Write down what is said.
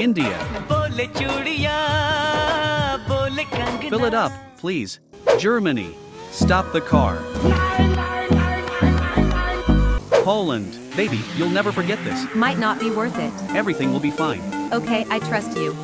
India. Fill it up, please. Germany. Stop the car. Poland. Baby, you'll never forget this. Might not be worth it. Everything will be fine. Okay, I trust you.